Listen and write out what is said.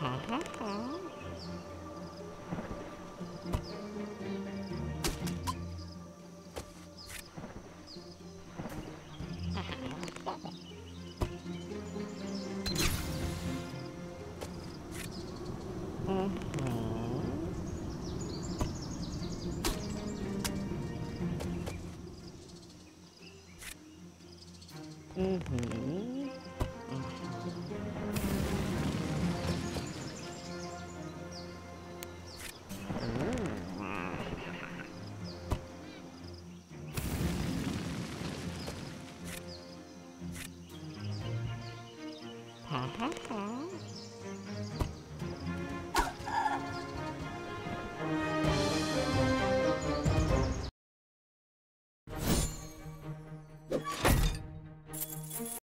Mm-hmm. mm-hmm.